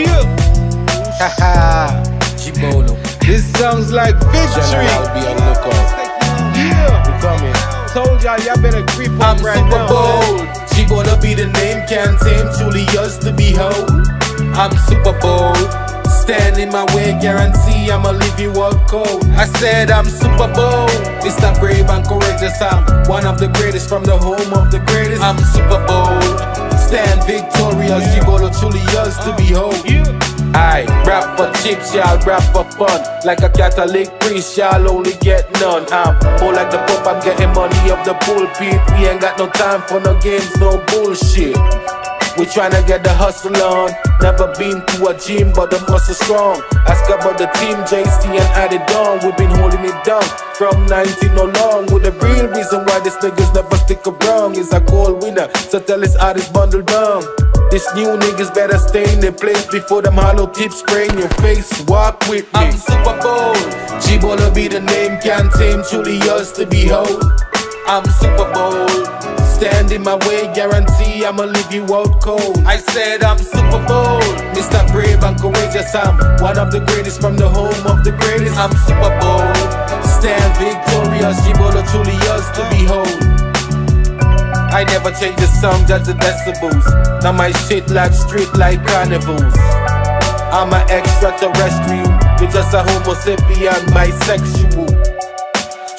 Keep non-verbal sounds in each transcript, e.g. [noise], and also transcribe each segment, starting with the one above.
Chill. Haha. G-Bolo. this sounds like victory. General, be on lookout. Yeah. We coming. Told y'all, y'all better creep up I'm right Super now. Bowl. G-Bolo be the name, can't tame, truly yours to behold. I'm Super bold. Stand in my way, guarantee I'ma leave you out cold. I said I'm Super bold. Mr. Brave and courageous, I'm one of the greatest from the home of the greatest. I'm Super bold. Stand victorious, G-Bolo truly yours to chips, y'all rap for fun. Like a Catholic priest, y'all only get none. I'm more like the Pope, I'm getting money off the pulpit. We ain't got no time for no games, no bullshit. We tryna get the hustle on. Never been to a gym, but the muscle strong. Ask about the team, JC and Dawn. We've been holding it down from 19 no long. With the real reason why these niggas never stick around is a cold winner. So tell his artist bundle down. This new niggas better stay in their place before them hollow tips spray in your face. Walk with me. I'm Super bold. G-Bolo be the name, can't tame, truly yours to behold. I'm Super bold. Stand in my way, guarantee I'ma leave you out cold. I said I'm Super bold. Mr. Brave and courageous, I'm one of the greatest from the home of the greatest. I'm Super bold. Stand victorious, G-Bolo truly yours to behold. I never change the song, just the decibels. Now my shit like street like carnivals. I'm an extraterrestrial, you're just a homo sapien bisexual.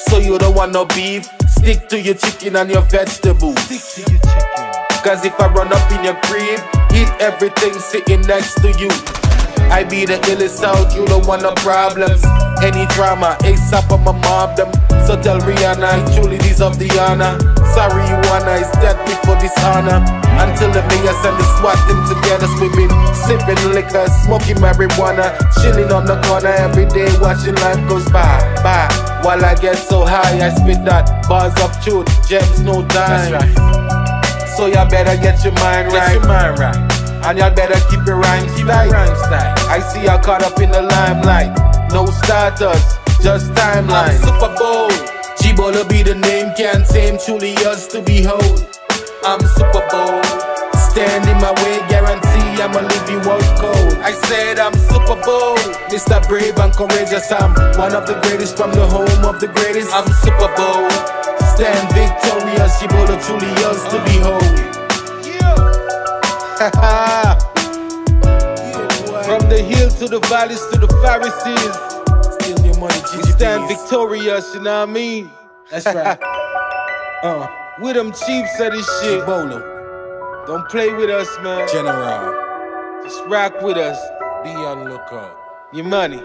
So you don't want no beef, stick to your chicken and your vegetables. Stick to your chicken. Cause if I run up in your crib, eat everything sitting next to you. I be the illest out, you don't want no problems. Any drama, ASAP, I'ma mob them. So tell Rihanna, I truly deserve the honor. Sorry, you wanna, is dead before dishonor. Until the mayor and the SWAT team together swimming, sipping liquor, smoking marijuana, chilling on the corner every day, watching life goes by, by. While I get so high, I spit that bars of truth, gems no time. Right. So y'all better get your mind Get right. your mind right. And y'all better keep your rhymes tight. it rhyme style. I see y'all caught up in the limelight. No starters, just timeline. I'm Super bold. G-Bolo be the name, can't tame, truly yours to behold. I'm Super bold. Stand in my way, guarantee I'ma leave you out cold. I said I'm Super bold. Mr. Brave and courageous, I'm one of the greatest from the home of the greatest. I'm Super bold. Stand victorious, G-Bolo truly yours to behold. [laughs] From the hill to the valleys to the Pharisees, Steal your money, we stand victorious, you know what I mean? That's right. [laughs] Uh, We them chiefs of this shit. Bolo. Don't play with us, man. General. Just rock with us. Be on lookout. Your money.